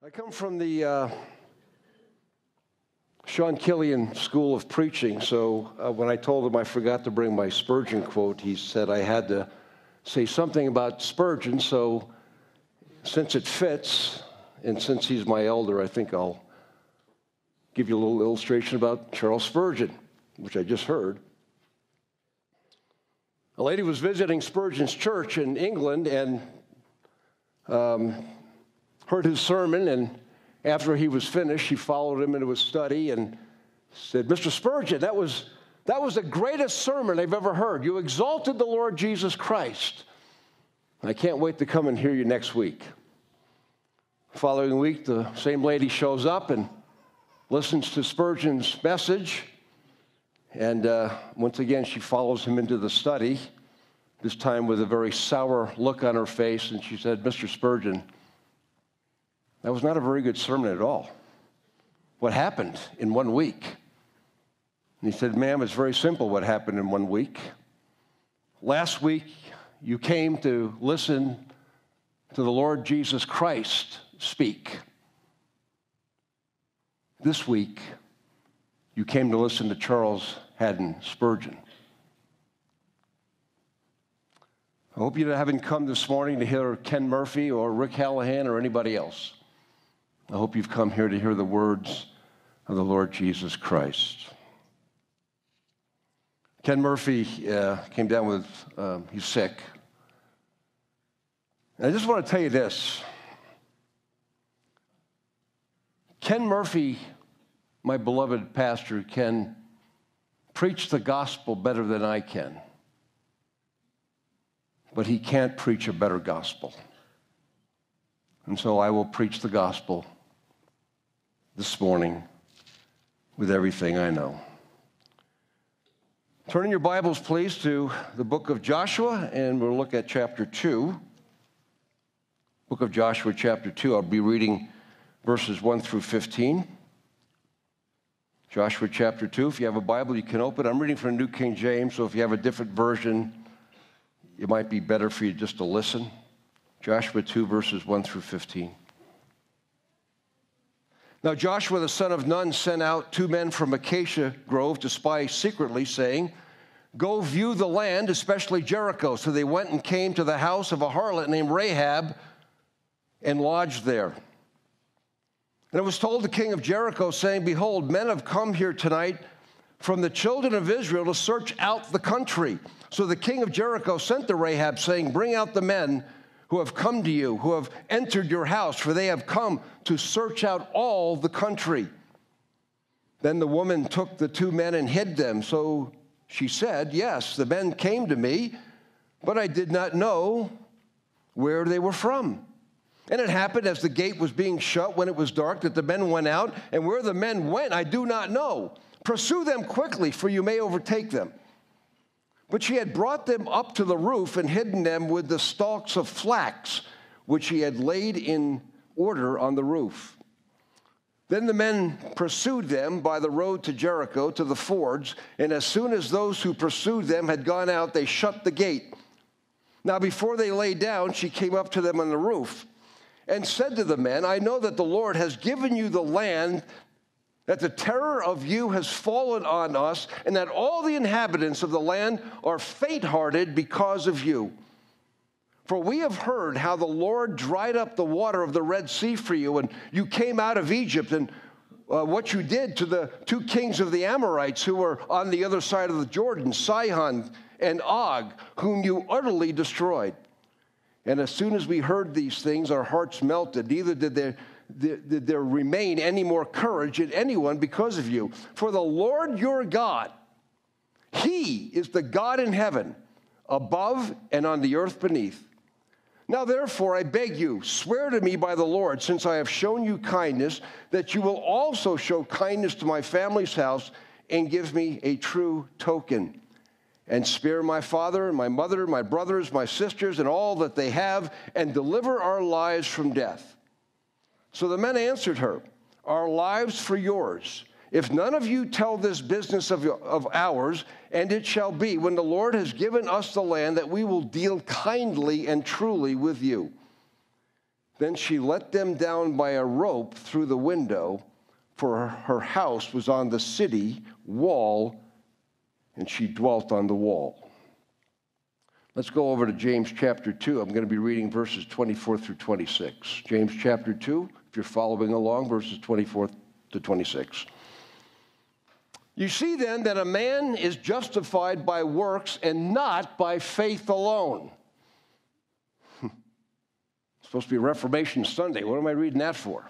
I come from the uh, Sean Killian School of Preaching, so uh, when I told him I forgot to bring my Spurgeon quote, he said I had to say something about Spurgeon, so since it fits, and since he's my elder, I think I'll give you a little illustration about Charles Spurgeon, which I just heard. A lady was visiting Spurgeon's church in England and um, heard his sermon, and after he was finished, she followed him into his study and said, Mr. Spurgeon, that was, that was the greatest sermon I've ever heard. You exalted the Lord Jesus Christ. I can't wait to come and hear you next week. Following week, the same lady shows up and listens to Spurgeon's message. And uh, once again, she follows him into the study, this time with a very sour look on her face. And she said, Mr. Spurgeon, that was not a very good sermon at all. What happened in one week? And he said, Ma'am, it's very simple what happened in one week. Last week, you came to listen to the Lord Jesus Christ speak. This week, you came to listen to Charles Haddon Spurgeon. I hope you haven't come this morning to hear Ken Murphy or Rick Hallahan or anybody else. I hope you've come here to hear the words of the Lord Jesus Christ. Ken Murphy uh, came down with, um, he's sick. And I just want to tell you this Ken Murphy, my beloved pastor, can preach the gospel better than I can, but he can't preach a better gospel. And so I will preach the gospel this morning with everything I know. Turn in your Bibles, please, to the book of Joshua, and we'll look at chapter 2. Book of Joshua, chapter 2. I'll be reading verses 1 through 15. Joshua chapter 2. If you have a Bible, you can open. I'm reading from the New King James, so if you have a different version, it might be better for you just to listen. Joshua 2, verses 1 through 15. Now Joshua the son of Nun sent out two men from Acacia Grove to spy secretly, saying, Go view the land, especially Jericho. So they went and came to the house of a harlot named Rahab and lodged there. And it was told the king of Jericho, saying, Behold, men have come here tonight from the children of Israel to search out the country. So the king of Jericho sent to Rahab, saying, Bring out the men who have come to you, who have entered your house, for they have come to search out all the country. Then the woman took the two men and hid them. So she said, Yes, the men came to me, but I did not know where they were from. And it happened as the gate was being shut when it was dark that the men went out, and where the men went, I do not know. Pursue them quickly, for you may overtake them. But she had brought them up to the roof and hidden them with the stalks of flax, which she had laid in order on the roof. Then the men pursued them by the road to Jericho to the fords, and as soon as those who pursued them had gone out, they shut the gate. Now, before they lay down, she came up to them on the roof and said to the men, I know that the Lord has given you the land that the terror of you has fallen on us, and that all the inhabitants of the land are faint hearted because of you. For we have heard how the Lord dried up the water of the Red Sea for you, and you came out of Egypt, and uh, what you did to the two kings of the Amorites who were on the other side of the Jordan, Sihon and Og, whom you utterly destroyed. And as soon as we heard these things, our hearts melted. Neither did there did there remain any more courage in anyone because of you. For the Lord your God, He is the God in heaven, above and on the earth beneath. Now, therefore, I beg you, swear to me by the Lord, since I have shown you kindness, that you will also show kindness to my family's house and give me a true token. And spare my father, and my mother, my brothers, my sisters, and all that they have, and deliver our lives from death. So the men answered her, Our lives for yours. If none of you tell this business of, of ours, and it shall be when the Lord has given us the land that we will deal kindly and truly with you. Then she let them down by a rope through the window, for her house was on the city wall, and she dwelt on the wall. Let's go over to James chapter 2. I'm going to be reading verses 24 through 26. James chapter 2, if you're following along, verses 24 to 26. You see then that a man is justified by works and not by faith alone. it's supposed to be Reformation Sunday. What am I reading that for?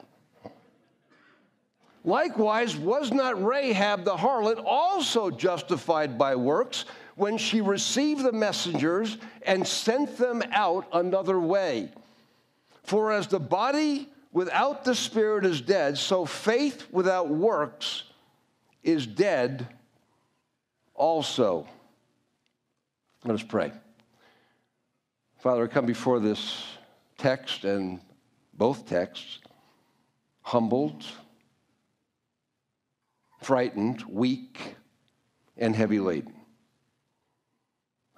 Likewise, was not Rahab the harlot also justified by works when she received the messengers and sent them out another way? For as the body without the spirit is dead, so faith without works is dead also. Let us pray. Father, I come before this text and both texts humbled, frightened, weak, and heavy laden.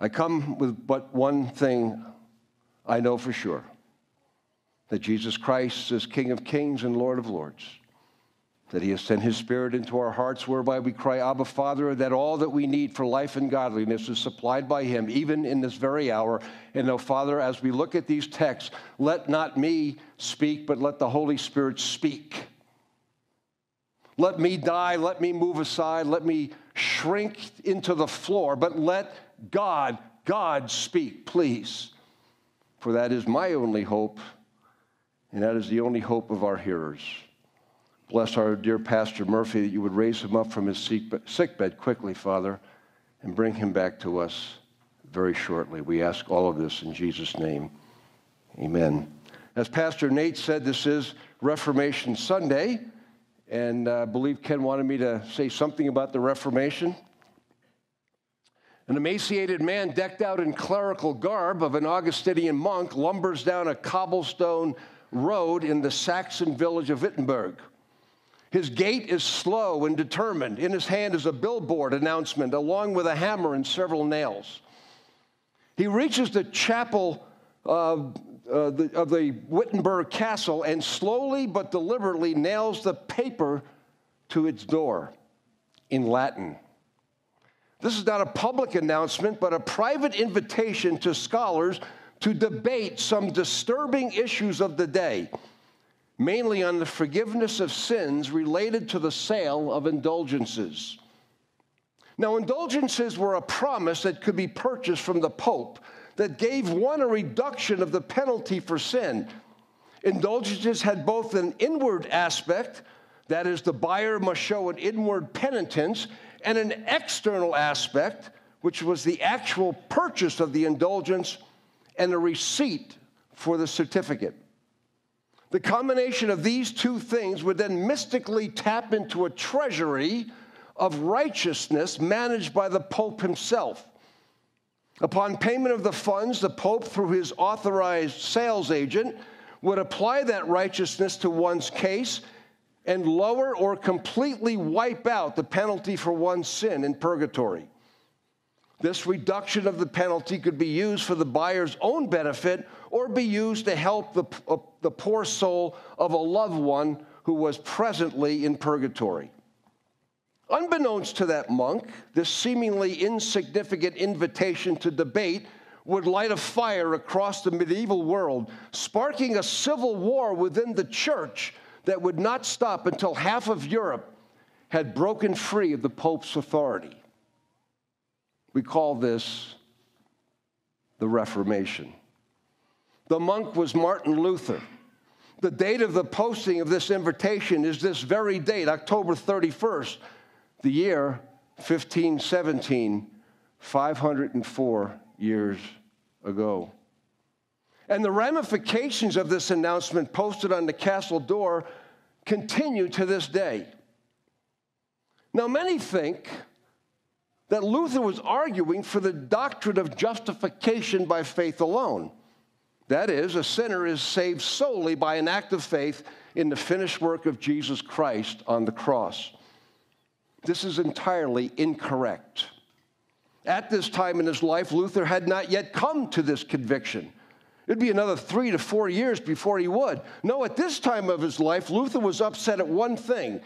I come with but one thing I know for sure that Jesus Christ is King of kings and Lord of lords that he has sent his spirit into our hearts whereby we cry abba father that all that we need for life and godliness is supplied by him even in this very hour. And now father as we look at these texts let not me speak but let the holy spirit speak. Let me die let me move aside let me shrink into the floor but let god god speak please for that is my only hope and that is the only hope of our hearers Bless our dear Pastor Murphy that you would raise him up from his sick bed quickly, Father, and bring him back to us very shortly. We ask all of this in Jesus' name. Amen. As Pastor Nate said, this is Reformation Sunday, and uh, I believe Ken wanted me to say something about the Reformation. An emaciated man decked out in clerical garb of an Augustinian monk lumbers down a cobblestone road in the Saxon village of Wittenberg. His gait is slow and determined. In his hand is a billboard announcement, along with a hammer and several nails. He reaches the chapel of, uh, the, of the Wittenberg castle and slowly but deliberately nails the paper to its door in Latin. This is not a public announcement, but a private invitation to scholars to debate some disturbing issues of the day mainly on the forgiveness of sins related to the sale of indulgences. Now, indulgences were a promise that could be purchased from the Pope that gave one a reduction of the penalty for sin. Indulgences had both an inward aspect, that is, the buyer must show an inward penitence, and an external aspect, which was the actual purchase of the indulgence and a receipt for the certificate. The combination of these two things would then mystically tap into a treasury of righteousness managed by the Pope himself. Upon payment of the funds, the Pope, through his authorized sales agent, would apply that righteousness to one's case and lower or completely wipe out the penalty for one's sin in purgatory. This reduction of the penalty could be used for the buyer's own benefit or be used to help the, uh, the poor soul of a loved one who was presently in purgatory. Unbeknownst to that monk, this seemingly insignificant invitation to debate would light a fire across the medieval world, sparking a civil war within the church that would not stop until half of Europe had broken free of the Pope's authority. We call this the Reformation. The monk was Martin Luther. The date of the posting of this invitation is this very date, October 31st, the year 1517, 504 years ago. And the ramifications of this announcement posted on the castle door continue to this day. Now, many think that Luther was arguing for the doctrine of justification by faith alone. That is, a sinner is saved solely by an act of faith in the finished work of Jesus Christ on the cross. This is entirely incorrect. At this time in his life, Luther had not yet come to this conviction. It'd be another three to four years before he would. No, at this time of his life, Luther was upset at one thing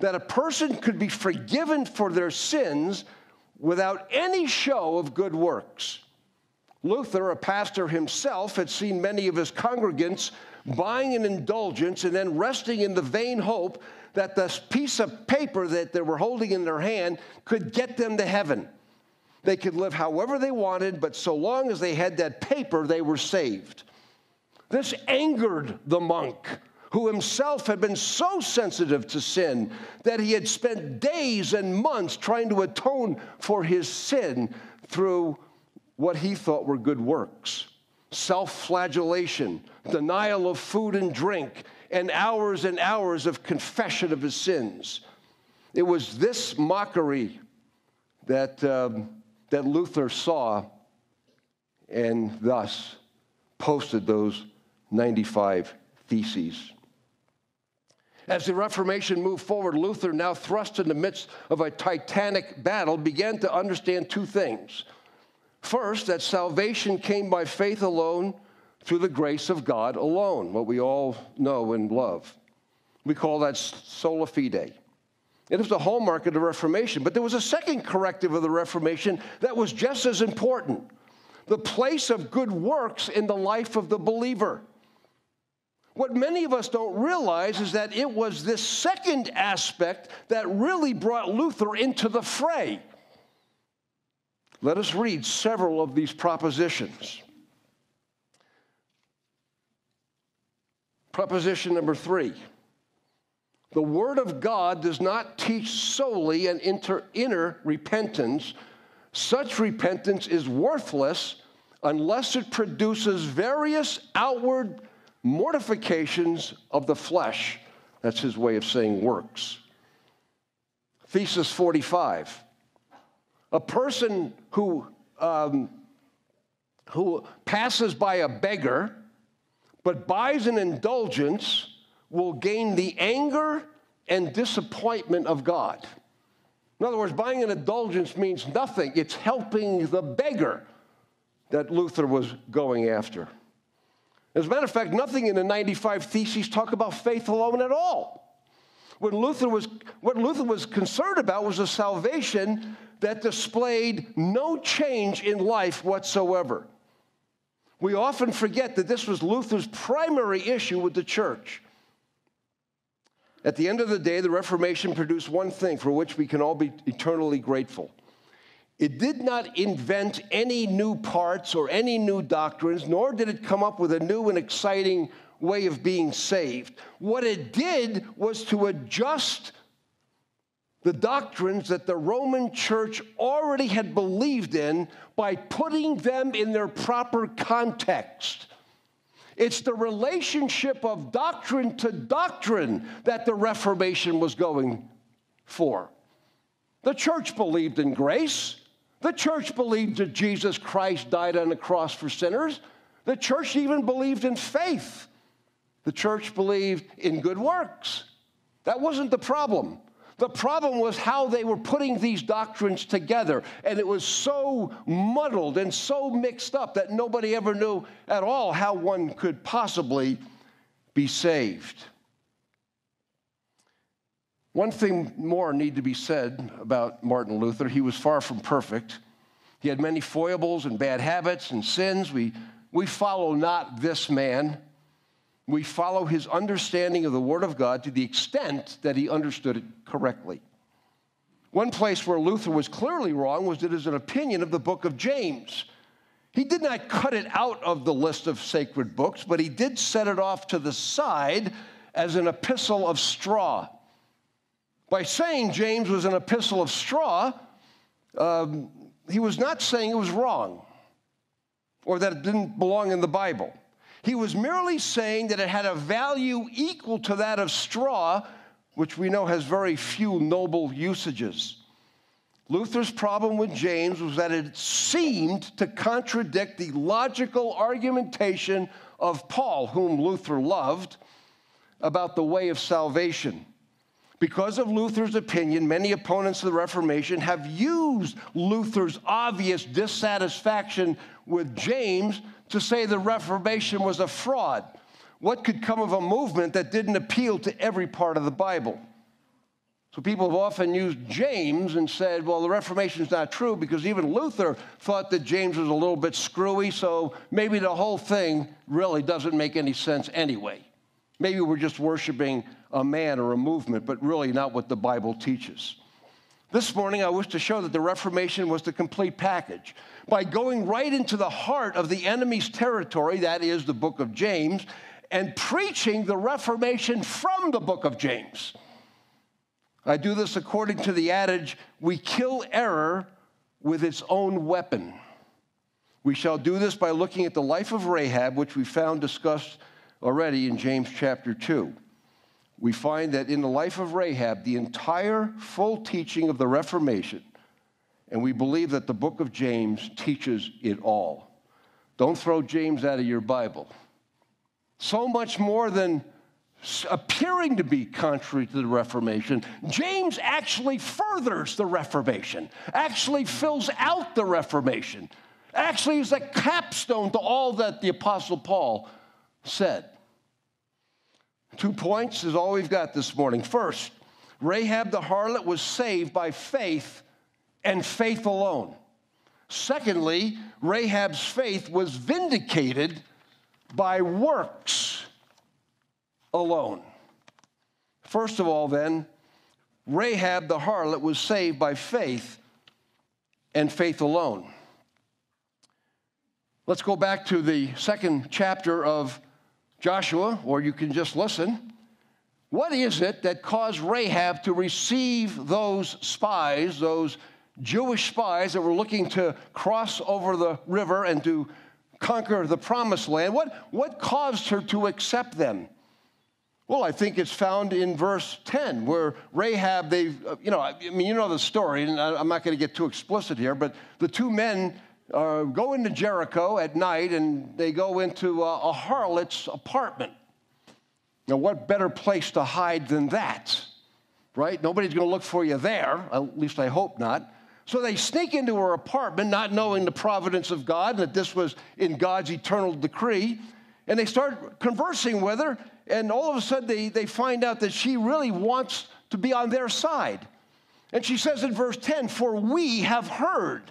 that a person could be forgiven for their sins without any show of good works. Luther, a pastor himself, had seen many of his congregants buying an indulgence and then resting in the vain hope that this piece of paper that they were holding in their hand could get them to heaven. They could live however they wanted, but so long as they had that paper, they were saved. This angered the monk, who himself had been so sensitive to sin that he had spent days and months trying to atone for his sin through what he thought were good works self flagellation, denial of food and drink, and hours and hours of confession of his sins. It was this mockery that. Um, that Luther saw and thus posted those 95 theses. As the Reformation moved forward, Luther, now thrust in the midst of a titanic battle, began to understand two things. First, that salvation came by faith alone through the grace of God alone, what we all know and love. We call that sola fide. It was the hallmark of the Reformation. But there was a second corrective of the Reformation that was just as important the place of good works in the life of the believer. What many of us don't realize is that it was this second aspect that really brought Luther into the fray. Let us read several of these propositions. Proposition number three the Word of God does not teach solely an inter, inner repentance. Such repentance is worthless unless it produces various outward mortifications of the flesh. That's his way of saying works. Thesis 45. A person who, um, who passes by a beggar but buys an indulgence will gain the anger and disappointment of God. In other words, buying an indulgence means nothing, it's helping the beggar that Luther was going after. As a matter of fact, nothing in the 95 Theses talk about faith alone at all. When Luther was, what Luther was concerned about was a salvation that displayed no change in life whatsoever. We often forget that this was Luther's primary issue with the church. At the end of the day, the Reformation produced one thing for which we can all be eternally grateful. It did not invent any new parts or any new doctrines, nor did it come up with a new and exciting way of being saved. What it did was to adjust the doctrines that the Roman church already had believed in by putting them in their proper context. It's the relationship of doctrine to doctrine that the Reformation was going for. The church believed in grace. The church believed that Jesus Christ died on the cross for sinners. The church even believed in faith. The church believed in good works. That wasn't the problem. The problem was how they were putting these doctrines together. And it was so muddled and so mixed up that nobody ever knew at all how one could possibly be saved. One thing more need to be said about Martin Luther. He was far from perfect. He had many foibles and bad habits and sins. We, we follow not this man we follow his understanding of the Word of God to the extent that he understood it correctly. One place where Luther was clearly wrong was that it is an opinion of the book of James. He did not cut it out of the list of sacred books, but he did set it off to the side as an epistle of straw. By saying James was an epistle of straw, um, he was not saying it was wrong or that it didn't belong in the Bible. He was merely saying that it had a value equal to that of straw, which we know has very few noble usages. Luther's problem with James was that it seemed to contradict the logical argumentation of Paul, whom Luther loved, about the way of salvation. Because of Luther's opinion, many opponents of the Reformation have used Luther's obvious dissatisfaction with James to say the Reformation was a fraud. What could come of a movement that didn't appeal to every part of the Bible? So people have often used James and said, well, the Reformation is not true because even Luther thought that James was a little bit screwy, so maybe the whole thing really doesn't make any sense anyway. Maybe we're just worshiping a man or a movement, but really not what the Bible teaches. This morning, I wish to show that the Reformation was the complete package. By going right into the heart of the enemy's territory, that is the book of James, and preaching the Reformation from the book of James. I do this according to the adage we kill error with its own weapon. We shall do this by looking at the life of Rahab, which we found discussed already in James chapter 2 we find that in the life of Rahab, the entire full teaching of the Reformation, and we believe that the book of James teaches it all. Don't throw James out of your Bible. So much more than appearing to be contrary to the Reformation, James actually furthers the Reformation, actually fills out the Reformation, actually is a capstone to all that the Apostle Paul said. Two points is all we've got this morning. First, Rahab the harlot was saved by faith and faith alone. Secondly, Rahab's faith was vindicated by works alone. First of all, then, Rahab the harlot was saved by faith and faith alone. Let's go back to the second chapter of Joshua, or you can just listen. What is it that caused Rahab to receive those spies, those Jewish spies that were looking to cross over the river and to conquer the promised land? What, what caused her to accept them? Well, I think it's found in verse 10, where Rahab, they, uh, you know, I mean, you know the story, and I'm not going to get too explicit here, but the two men uh, go into Jericho at night and they go into a, a harlot's apartment. Now, what better place to hide than that, right? Nobody's going to look for you there, at least I hope not. So they sneak into her apartment, not knowing the providence of God, and that this was in God's eternal decree. And they start conversing with her, and all of a sudden they, they find out that she really wants to be on their side. And she says in verse 10, For we have heard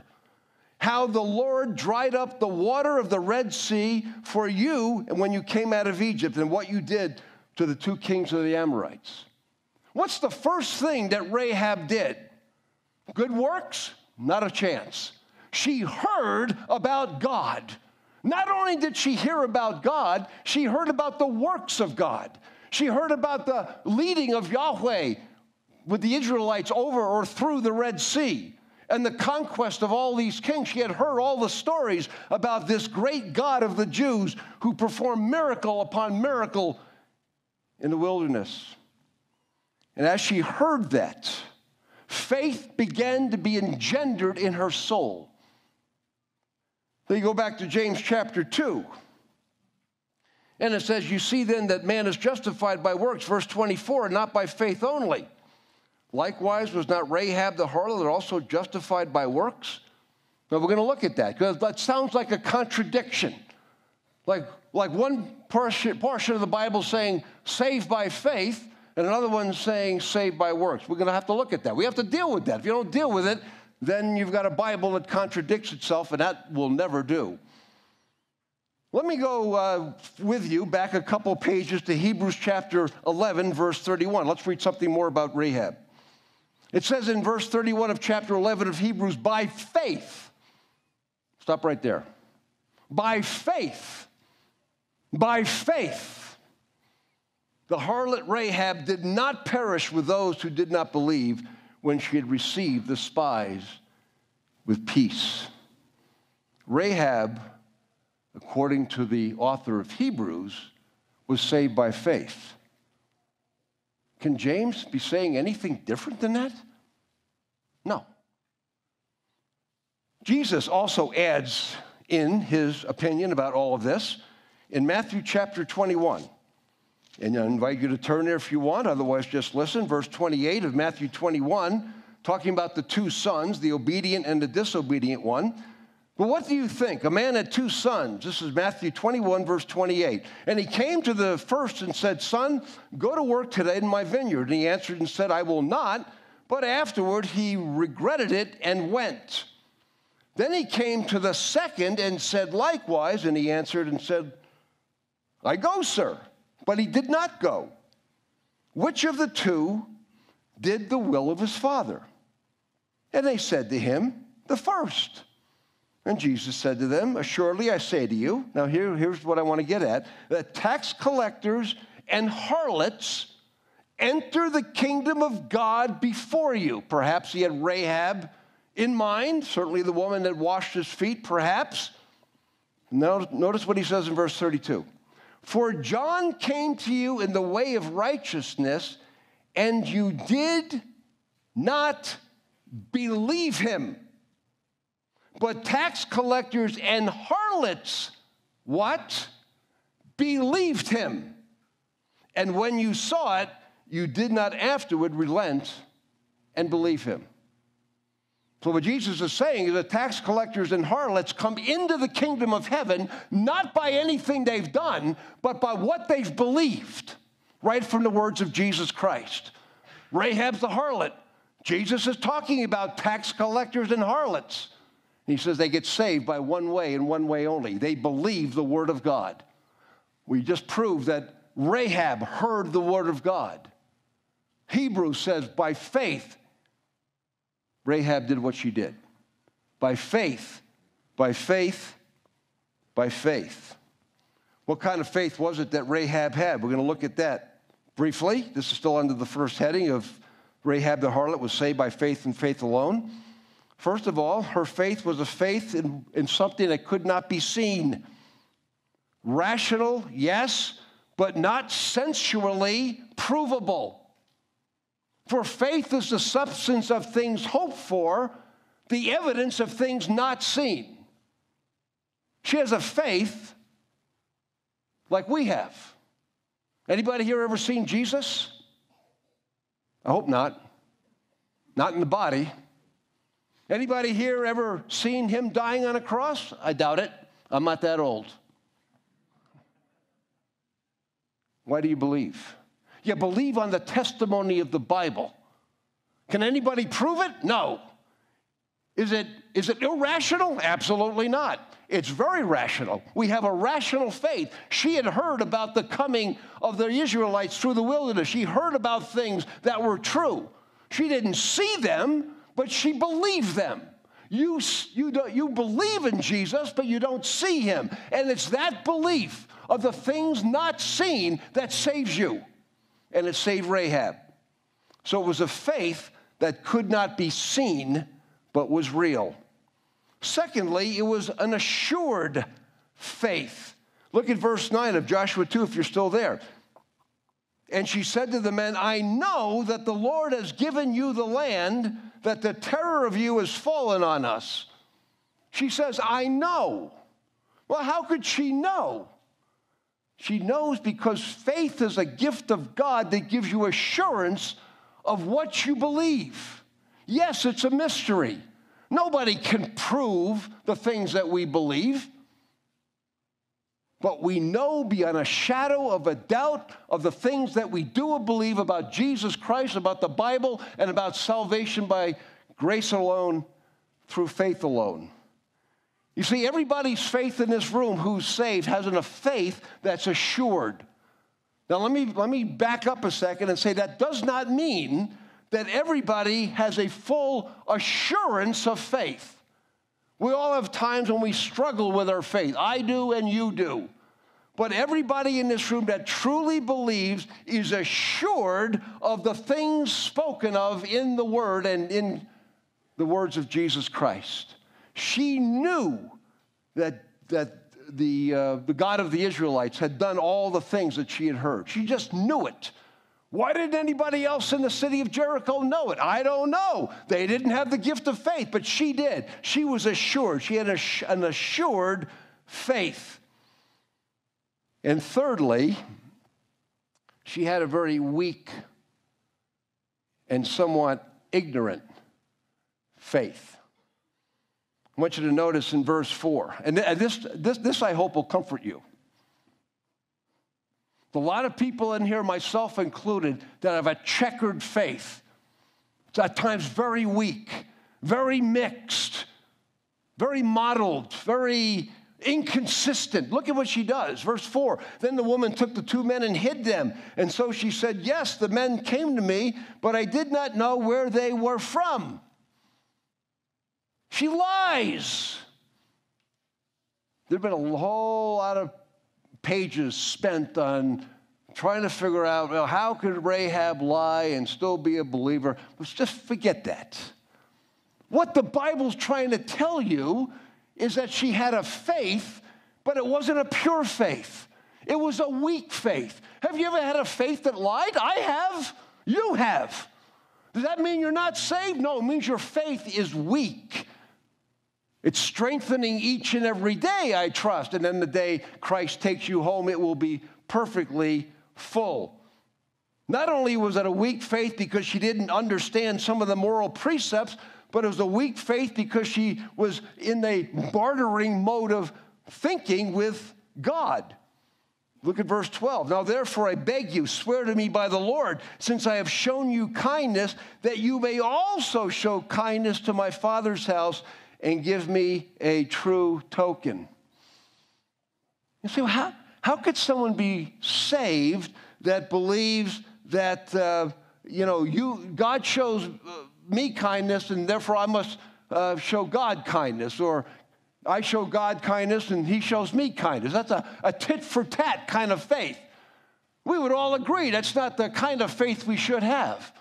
how the Lord dried up the water of the Red Sea for you and when you came out of Egypt and what you did to the two kings of the Amorites. What's the first thing that Rahab did? Good works? Not a chance. She heard about God. Not only did she hear about God, she heard about the works of God. She heard about the leading of Yahweh with the Israelites over or through the Red Sea and the conquest of all these kings. She had heard all the stories about this great God of the Jews who performed miracle upon miracle in the wilderness. And as she heard that, faith began to be engendered in her soul. Then you go back to James chapter 2. And it says, You see then that man is justified by works, verse 24, and not by faith only. Likewise, was not Rahab the harlot also justified by works? Now we're going to look at that because that sounds like a contradiction. Like, like one portion, of the Bible saying saved by faith, and another one saying saved by works. We're going to have to look at that. We have to deal with that. If you don't deal with it, then you've got a Bible that contradicts itself, and that will never do. Let me go uh, with you back a couple pages to Hebrews chapter 11, verse 31. Let's read something more about Rahab. It says in verse 31 of chapter 11 of Hebrews, by faith. Stop right there. By faith. By faith. The harlot Rahab did not perish with those who did not believe when she had received the spies with peace. Rahab, according to the author of Hebrews, was saved by faith. Can James be saying anything different than that? No. Jesus also adds in his opinion about all of this in Matthew chapter 21. And I invite you to turn there if you want, otherwise, just listen. Verse 28 of Matthew 21, talking about the two sons, the obedient and the disobedient one. But what do you think? A man had two sons. This is Matthew 21, verse 28. And he came to the first and said, Son, go to work today in my vineyard. And he answered and said, I will not. But afterward he regretted it and went. Then he came to the second and said likewise. And he answered and said, I go, sir. But he did not go. Which of the two did the will of his father? And they said to him, The first. And Jesus said to them, Assuredly I say to you, now here, here's what I want to get at that tax collectors and harlots enter the kingdom of God before you. Perhaps he had Rahab in mind, certainly the woman that washed his feet, perhaps. Now, notice what he says in verse 32 For John came to you in the way of righteousness, and you did not believe him. But tax collectors and harlots, what? Believed him. And when you saw it, you did not afterward relent and believe him. So, what Jesus is saying is that tax collectors and harlots come into the kingdom of heaven not by anything they've done, but by what they've believed, right from the words of Jesus Christ. Rahab's the harlot. Jesus is talking about tax collectors and harlots. He says they get saved by one way and one way only. They believe the word of God. We just proved that Rahab heard the word of God. Hebrews says by faith, Rahab did what she did. By faith, by faith, by faith. What kind of faith was it that Rahab had? We're going to look at that briefly. This is still under the first heading of Rahab the harlot was saved by faith and faith alone. First of all, her faith was a faith in, in something that could not be seen. Rational, yes, but not sensually provable. For faith is the substance of things hoped for, the evidence of things not seen. She has a faith like we have. Anybody here ever seen Jesus? I hope not. Not in the body. Anybody here ever seen him dying on a cross? I doubt it. I'm not that old. Why do you believe? You believe on the testimony of the Bible. Can anybody prove it? No. Is it, is it irrational? Absolutely not. It's very rational. We have a rational faith. She had heard about the coming of the Israelites through the wilderness. She heard about things that were true. She didn't see them, but she believed them. You, you, you believe in Jesus, but you don't see him. And it's that belief of the things not seen that saves you. And it saved Rahab. So it was a faith that could not be seen, but was real. Secondly, it was an assured faith. Look at verse 9 of Joshua 2 if you're still there. And she said to the men, I know that the Lord has given you the land, that the terror of you has fallen on us. She says, I know. Well, how could she know? She knows because faith is a gift of God that gives you assurance of what you believe. Yes, it's a mystery. Nobody can prove the things that we believe. But we know beyond a shadow of a doubt of the things that we do believe about Jesus Christ, about the Bible, and about salvation by grace alone, through faith alone. You see, everybody's faith in this room who's saved has a faith that's assured. Now, let me, let me back up a second and say that does not mean that everybody has a full assurance of faith. We all have times when we struggle with our faith. I do and you do. But everybody in this room that truly believes is assured of the things spoken of in the Word and in the words of Jesus Christ. She knew that, that the, uh, the God of the Israelites had done all the things that she had heard. She just knew it. Why didn't anybody else in the city of Jericho know it? I don't know. They didn't have the gift of faith, but she did. She was assured. She had an assured faith. And thirdly, she had a very weak and somewhat ignorant faith. I want you to notice in verse 4, and this, this, this I hope will comfort you. A lot of people in here, myself included, that have a checkered faith. It's at times very weak, very mixed, very modeled, very inconsistent. Look at what she does. Verse 4 Then the woman took the two men and hid them. And so she said, Yes, the men came to me, but I did not know where they were from. She lies. There have been a whole lot of pages spent on trying to figure out well, how could Rahab lie and still be a believer. Let's just forget that. What the Bible's trying to tell you is that she had a faith, but it wasn't a pure faith. It was a weak faith. Have you ever had a faith that lied? I have. You have. Does that mean you're not saved? No, it means your faith is weak. It's strengthening each and every day, I trust. And then the day Christ takes you home, it will be perfectly full. Not only was it a weak faith because she didn't understand some of the moral precepts, but it was a weak faith because she was in a bartering mode of thinking with God. Look at verse 12. Now, therefore, I beg you, swear to me by the Lord, since I have shown you kindness, that you may also show kindness to my father's house and give me a true token. You see, how, how could someone be saved that believes that, uh, you know, you, God shows uh, me kindness and therefore I must uh, show God kindness, or I show God kindness and he shows me kindness. That's a, a tit for tat kind of faith. We would all agree that's not the kind of faith we should have.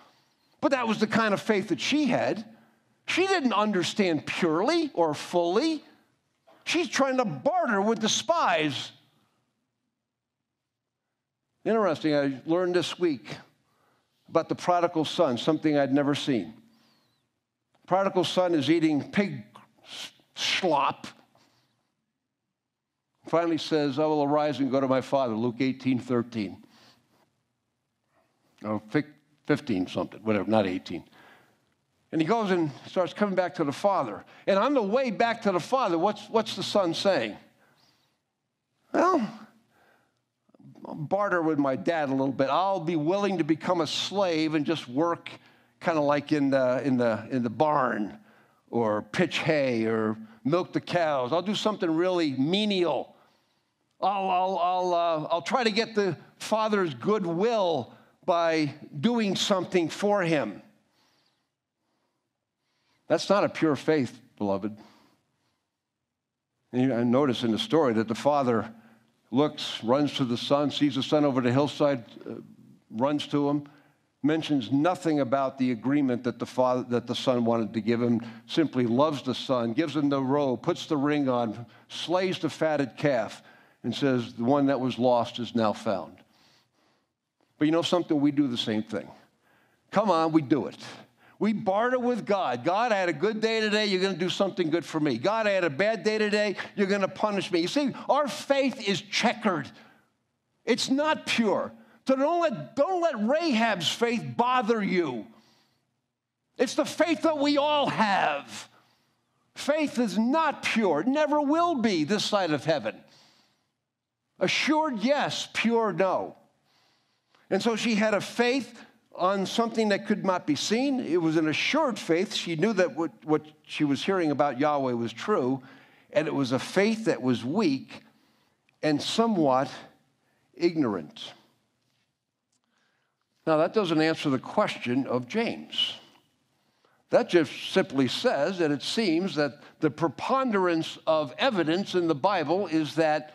But that was the kind of faith that she had. She didn't understand purely or fully. She's trying to barter with the spies. Interesting, I learned this week about the prodigal son, something I'd never seen prodigal son is eating pig slop. Finally says, I will arise and go to my father, Luke 18, 13. Or 15 something, whatever, not 18. And he goes and starts coming back to the father. And on the way back to the father, what's, what's the son saying? Well, I'll barter with my dad a little bit. I'll be willing to become a slave and just work kind of like in the, in, the, in the barn or pitch hay or milk the cows. I'll do something really menial. I'll, I'll, I'll, uh, I'll try to get the Father's goodwill by doing something for him. That's not a pure faith, beloved. And I notice in the story that the father looks, runs to the son, sees the son over the hillside, uh, runs to him, mentions nothing about the agreement that the father that the son wanted to give him simply loves the son gives him the robe puts the ring on slays the fatted calf and says the one that was lost is now found. But you know something? We do the same thing. Come on we do it we barter with God. God, I had a good day today, you're going to do something good for me. God, I had a bad day today, you're going to punish me. You see, our faith is checkered, it's not pure. So don't let, don't let Rahab's faith bother you. It's the faith that we all have. Faith is not pure, never will be this side of heaven. Assured, yes, pure, no. And so she had a faith on something that could not be seen. It was an assured faith. She knew that what, what she was hearing about Yahweh was true, and it was a faith that was weak and somewhat ignorant. Now, that doesn't answer the question of James. That just simply says that it seems that the preponderance of evidence in the Bible is that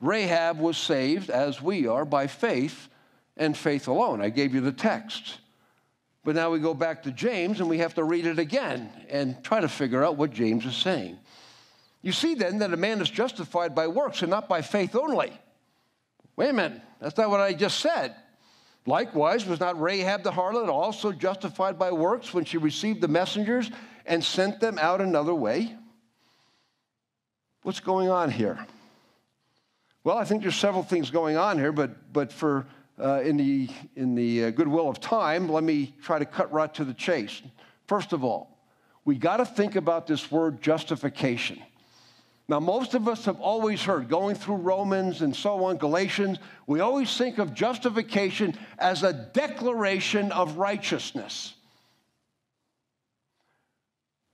Rahab was saved, as we are, by faith and faith alone. I gave you the text. But now we go back to James and we have to read it again and try to figure out what James is saying. You see then that a man is justified by works and not by faith only. Wait a minute, that's not what I just said. Likewise, was not Rahab the harlot also justified by works when she received the messengers and sent them out another way? What's going on here? Well, I think there's several things going on here, but, but for uh, in the, in the uh, goodwill of time, let me try to cut right to the chase. First of all, we got to think about this word justification. Now, most of us have always heard, going through Romans and so on, Galatians, we always think of justification as a declaration of righteousness.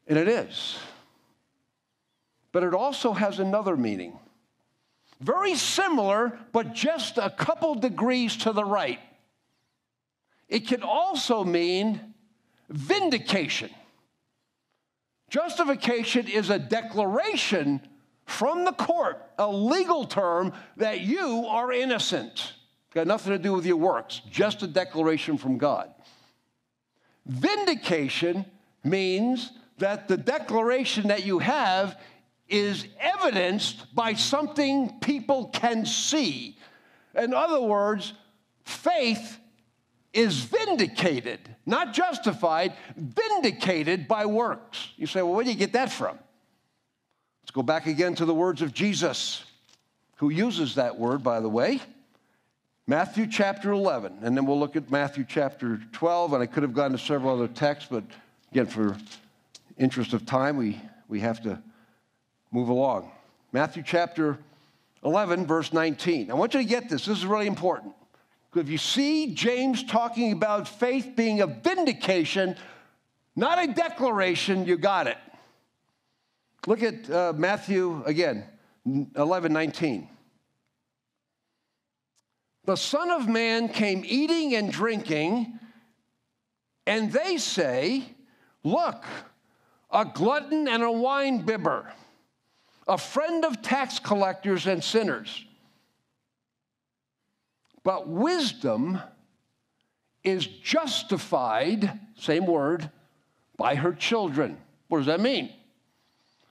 And it is. But it also has another meaning. Very similar, but just a couple degrees to the right. It can also mean vindication. Justification is a declaration from the court, a legal term that you are innocent. Got nothing to do with your works, just a declaration from God. Vindication means that the declaration that you have is evidenced by something people can see. In other words, faith is vindicated, not justified, vindicated by works. You say, well, where do you get that from? Let's go back again to the words of Jesus, who uses that word, by the way. Matthew chapter 11, and then we'll look at Matthew chapter 12, and I could have gone to several other texts, but again, for interest of time, we, we have to move along. Matthew chapter 11, verse 19. I want you to get this. This is really important. If you see James talking about faith being a vindication, not a declaration, you got it. Look at uh, Matthew again, 11, 19. The Son of Man came eating and drinking, and they say, Look, a glutton and a wine bibber, a friend of tax collectors and sinners. But wisdom is justified, same word, by her children. What does that mean?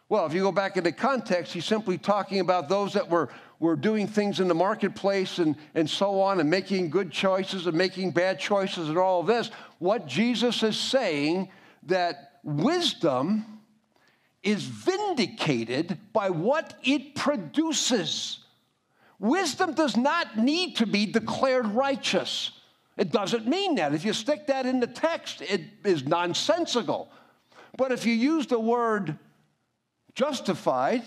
Well, if you go back into context, he's simply talking about those that were, were doing things in the marketplace and, and so on, and making good choices and making bad choices and all of this. What Jesus is saying that wisdom is vindicated by what it produces. Wisdom does not need to be declared righteous. It doesn't mean that. If you stick that in the text, it is nonsensical. But if you use the word justified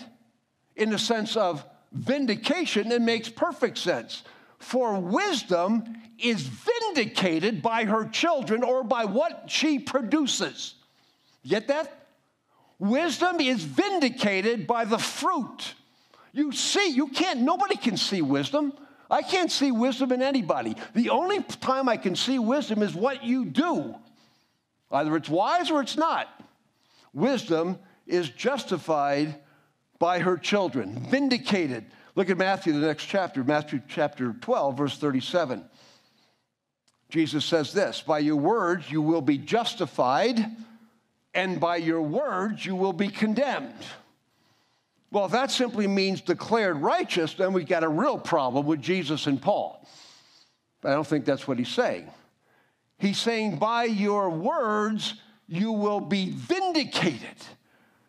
in the sense of vindication, it makes perfect sense. For wisdom is vindicated by her children or by what she produces. Get that? Wisdom is vindicated by the fruit you see, you can't, nobody can see wisdom. I can't see wisdom in anybody. The only time I can see wisdom is what you do. Either it's wise or it's not. Wisdom is justified by her children, vindicated. Look at Matthew, the next chapter, Matthew chapter 12, verse 37. Jesus says this By your words you will be justified, and by your words you will be condemned. Well, if that simply means declared righteous, then we've got a real problem with Jesus and Paul. But I don't think that's what he's saying. He's saying, by your words, you will be vindicated.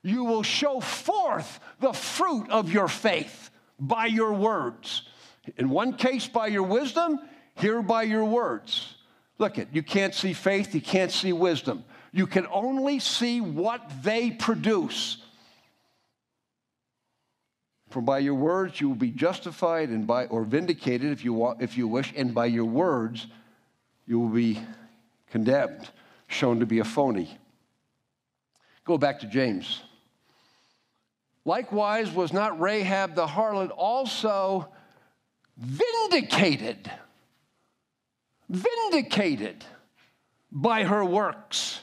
You will show forth the fruit of your faith by your words. In one case, by your wisdom, here by your words. Look at you can't see faith, you can't see wisdom. You can only see what they produce. For by your words you will be justified and by or vindicated if you want, if you wish, and by your words you will be condemned, shown to be a phony. Go back to James. Likewise, was not Rahab the harlot also vindicated? Vindicated by her works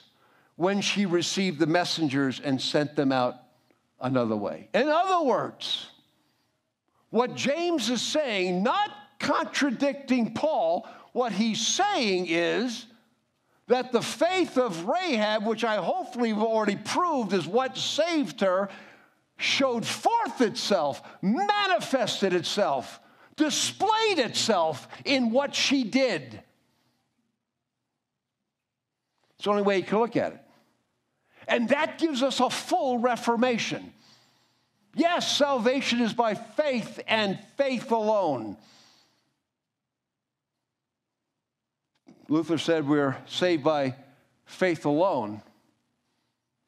when she received the messengers and sent them out another way. In other words, what James is saying, not contradicting Paul, what he's saying is that the faith of Rahab, which I hopefully have already proved is what saved her, showed forth itself, manifested itself, displayed itself in what she did. It's the only way you can look at it. And that gives us a full reformation. Yes, salvation is by faith and faith alone. Luther said we're saved by faith alone,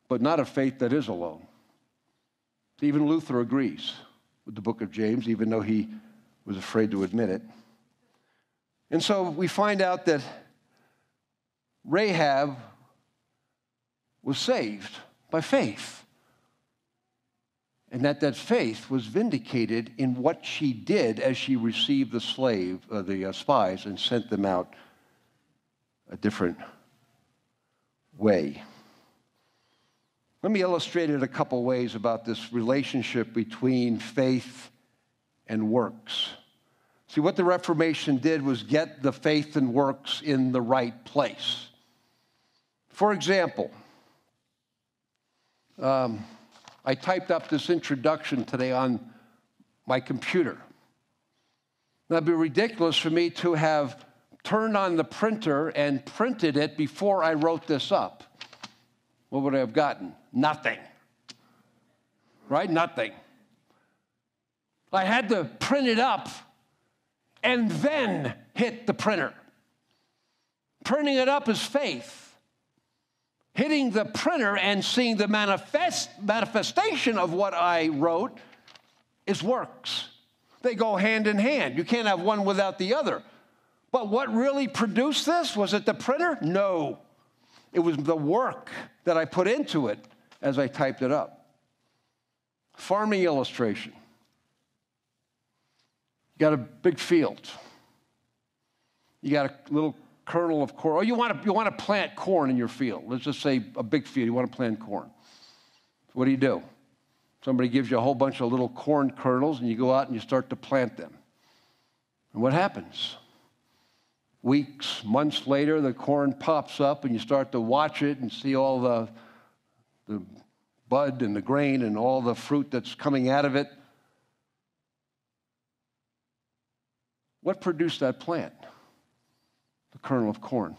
but not a faith that is alone. Even Luther agrees with the book of James, even though he was afraid to admit it. And so we find out that Rahab was saved by faith. And that that faith was vindicated in what she did as she received the slave, uh, the uh, spies, and sent them out a different way. Let me illustrate it a couple ways about this relationship between faith and works. See, what the Reformation did was get the faith and works in the right place. For example, um, I typed up this introduction today on my computer. Now, it'd be ridiculous for me to have turned on the printer and printed it before I wrote this up. What would I have gotten? Nothing. Right? Nothing. I had to print it up and then hit the printer. Printing it up is faith hitting the printer and seeing the manifest, manifestation of what I wrote is works. They go hand in hand. You can't have one without the other. But what really produced this? Was it the printer? No. It was the work that I put into it as I typed it up. Farming illustration. You got a big field. You got a little kernel of corn, or you want to, you want to plant corn in your field. Let's just say a big field, you want to plant corn. What do you do? Somebody gives you a whole bunch of little corn kernels, and you go out and you start to plant them. And what happens? Weeks, months later, the corn pops up, and you start to watch it and see all the, the bud and the grain and all the fruit that's coming out of it. What produced that plant? Kernel of corn.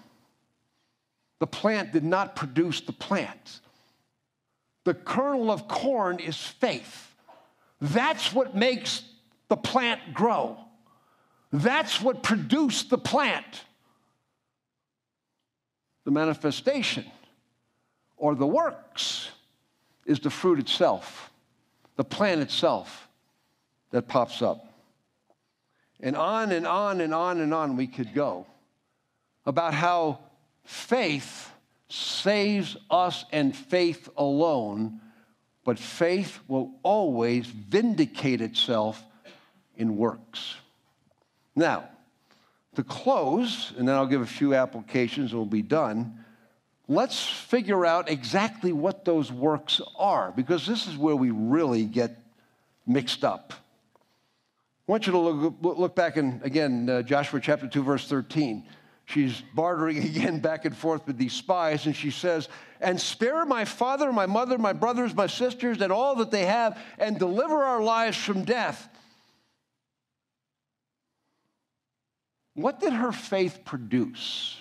The plant did not produce the plant. The kernel of corn is faith. That's what makes the plant grow. That's what produced the plant. The manifestation or the works is the fruit itself, the plant itself that pops up. And on and on and on and on we could go about how faith saves us and faith alone, but faith will always vindicate itself in works. Now, to close, and then I'll give a few applications and we'll be done. Let's figure out exactly what those works are, because this is where we really get mixed up. I want you to look, look back in, again, uh, Joshua chapter 2, verse 13 she's bartering again back and forth with these spies, and she says, And spare my father, my mother, my brothers, my sisters, and all that they have, and deliver our lives from death. What did her faith produce?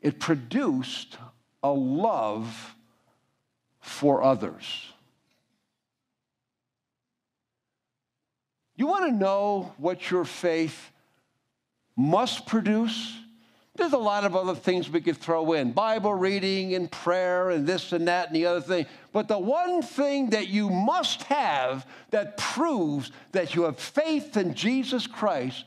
It produced a love for others. You want to know what your faith must produce. There's a lot of other things we could throw in Bible reading and prayer and this and that and the other thing. But the one thing that you must have that proves that you have faith in Jesus Christ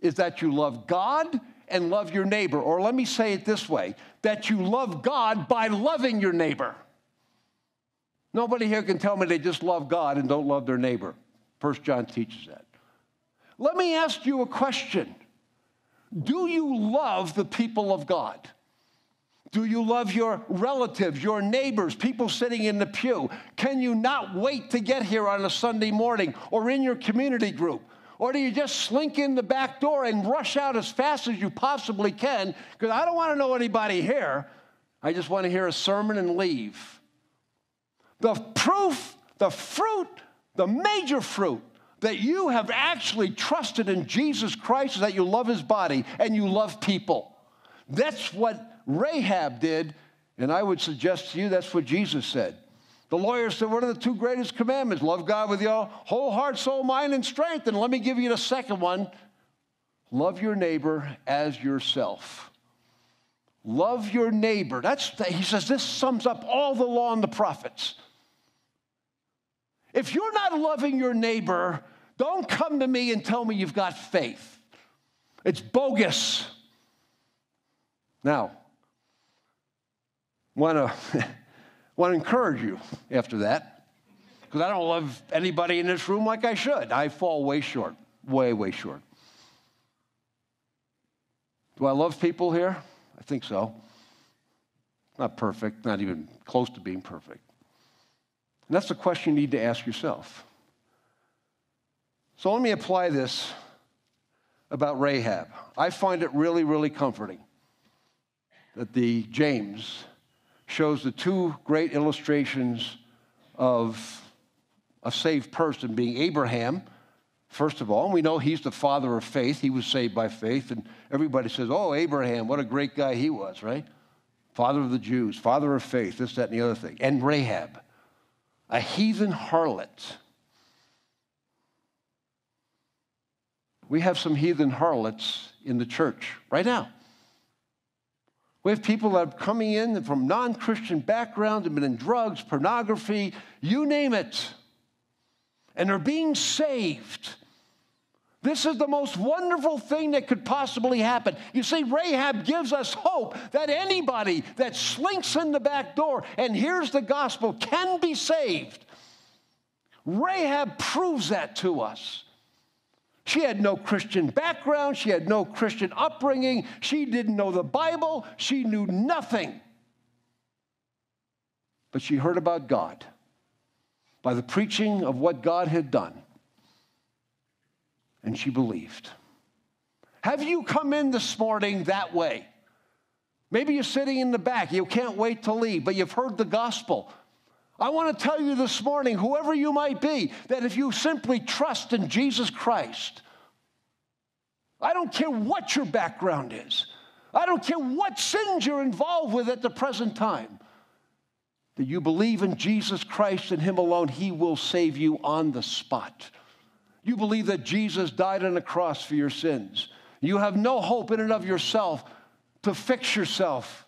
is that you love God and love your neighbor. Or let me say it this way that you love God by loving your neighbor. Nobody here can tell me they just love God and don't love their neighbor. First John teaches that. Let me ask you a question. Do you love the people of God? Do you love your relatives, your neighbors, people sitting in the pew? Can you not wait to get here on a Sunday morning or in your community group? Or do you just slink in the back door and rush out as fast as you possibly can? Because I don't want to know anybody here. I just want to hear a sermon and leave. The proof, the fruit, the major fruit that you have actually trusted in Jesus Christ is that you love his body and you love people. That's what Rahab did, and I would suggest to you that's what Jesus said. The lawyer said, What are the two greatest commandments? Love God with your whole heart, soul, mind, and strength. And let me give you the second one Love your neighbor as yourself. Love your neighbor. That's he says this sums up all the law and the prophets. If you're not loving your neighbor, don't come to me and tell me you've got faith. It's bogus. Now, want to want to encourage you after that because I don't love anybody in this room like I should. I fall way short, way way short. Do I love people here? I think so. Not perfect, not even close to being perfect. And that's the question you need to ask yourself. So let me apply this about Rahab. I find it really, really comforting that the James shows the two great illustrations of a saved person being Abraham, first of all. And we know he's the father of faith. He was saved by faith. And everybody says, oh, Abraham, what a great guy he was, right? Father of the Jews, father of faith, this, that, and the other thing. And Rahab, a heathen harlot. We have some heathen harlots in the church right now. We have people that are coming in from non Christian backgrounds, have been in drugs, pornography, you name it, and are being saved. This is the most wonderful thing that could possibly happen. You see, Rahab gives us hope that anybody that slinks in the back door and hears the gospel can be saved. Rahab proves that to us. She had no Christian background. She had no Christian upbringing. She didn't know the Bible. She knew nothing. But she heard about God by the preaching of what God had done. And she believed. Have you come in this morning that way? Maybe you're sitting in the back, you can't wait to leave, but you've heard the gospel. I want to tell you this morning, whoever you might be, that if you simply trust in Jesus Christ, I don't care what your background is, I don't care what sins you're involved with at the present time, that you believe in Jesus Christ and Him alone, He will save you on the spot. You believe that Jesus died on the cross for your sins. You have no hope in and of yourself to fix yourself,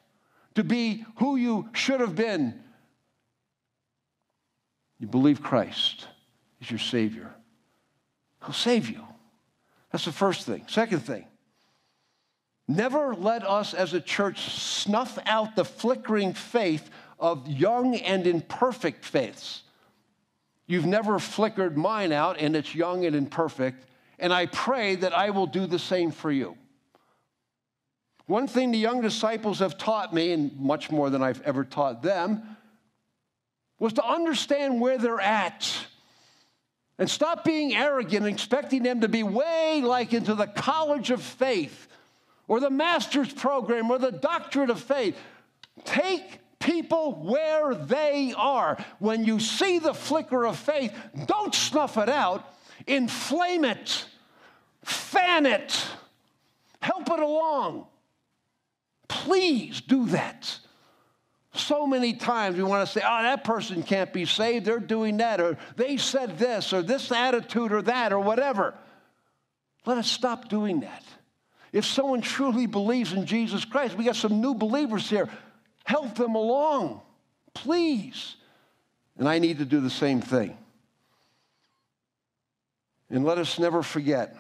to be who you should have been you believe Christ is your Savior, He'll save you. That's the first thing. Second thing, never let us as a church snuff out the flickering faith of young and imperfect faiths. You've never flickered mine out, and it's young and imperfect, and I pray that I will do the same for you. One thing the young disciples have taught me, and much more than I've ever taught them, was to understand where they're at and stop being arrogant and expecting them to be way like into the college of faith or the master's program or the doctorate of faith. Take people where they are. When you see the flicker of faith, don't snuff it out, inflame it, fan it, help it along. Please do that. So many times we want to say, oh, that person can't be saved. They're doing that, or they said this, or this attitude, or that, or whatever. Let us stop doing that. If someone truly believes in Jesus Christ, we got some new believers here. Help them along, please. And I need to do the same thing. And let us never forget,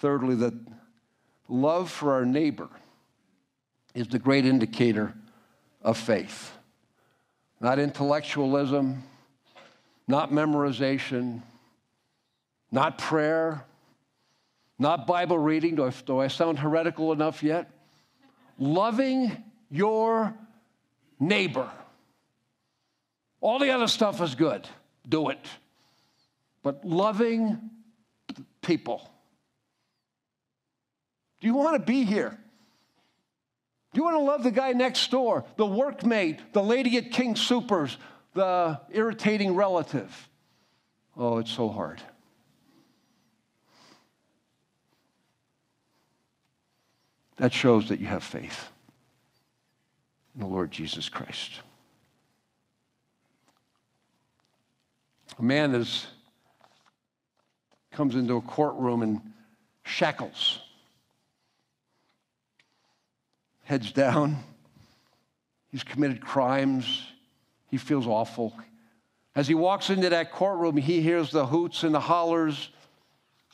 thirdly, that love for our neighbor is the great indicator of faith. Not intellectualism, not memorization, not prayer, not Bible reading. Do I, do I sound heretical enough yet? Loving your neighbor. All the other stuff is good. Do it. But loving people. Do you want to be here? Do you want to love the guy next door, the workmate, the lady at King Soopers, the irritating relative. Oh, it's so hard. That shows that you have faith in the Lord Jesus Christ. A man is, comes into a courtroom and shackles. Heads down. He's committed crimes. He feels awful. As he walks into that courtroom, he hears the hoots and the hollers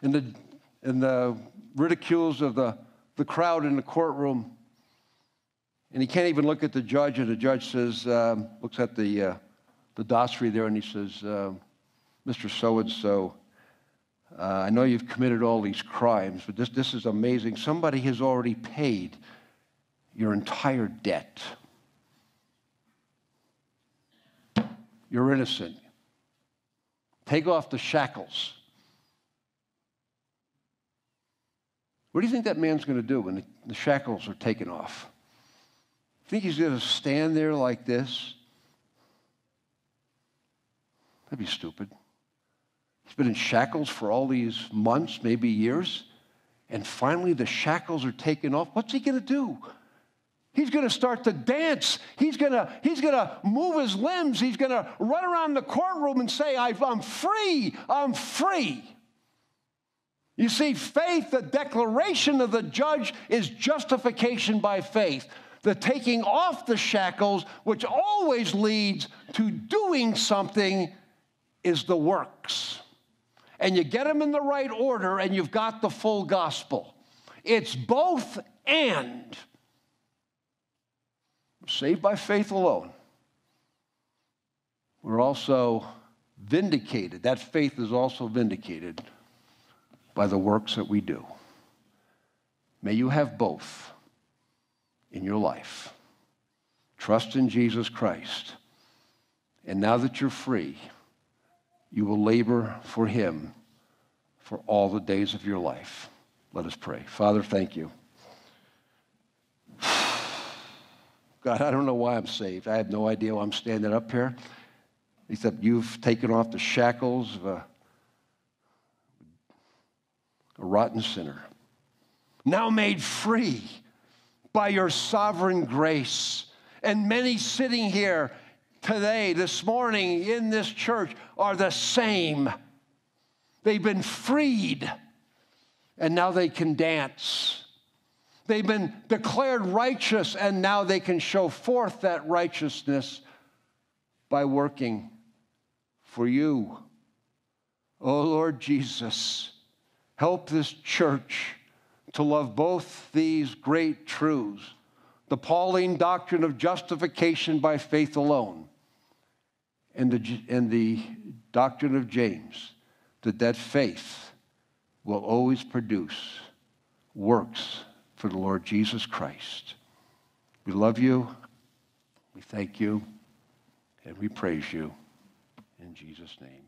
and the, and the ridicules of the, the crowd in the courtroom. And he can't even look at the judge, and the judge says, um, looks at the, uh, the dossier there, and he says, uh, Mr. So and so, I know you've committed all these crimes, but this, this is amazing. Somebody has already paid your entire debt. You're innocent. Take off the shackles. What do you think that man's going to do when the shackles are taken off? Think he's going to stand there like this? That'd be stupid. He's been in shackles for all these months, maybe years, and finally the shackles are taken off. What's he going to do? He's going to start to dance. He's going to, he's going to move his limbs. He's going to run around the courtroom and say, I'm free. I'm free. You see, faith, the declaration of the judge, is justification by faith. The taking off the shackles, which always leads to doing something, is the works. And you get them in the right order, and you've got the full gospel. It's both and. Saved by faith alone. We're also vindicated. That faith is also vindicated by the works that we do. May you have both in your life. Trust in Jesus Christ. And now that you're free, you will labor for Him for all the days of your life. Let us pray. Father, thank you. God, I don't know why I'm saved. I have no idea why I'm standing up here, except you've taken off the shackles of a a rotten sinner, now made free by your sovereign grace. And many sitting here today, this morning in this church, are the same. They've been freed, and now they can dance. They've been declared righteous, and now they can show forth that righteousness by working for you. Oh Lord Jesus. Help this church to love both these great truths the Pauline doctrine of justification by faith alone, and the, and the doctrine of James that that faith will always produce works for the Lord Jesus Christ. We love you, we thank you, and we praise you in Jesus' name.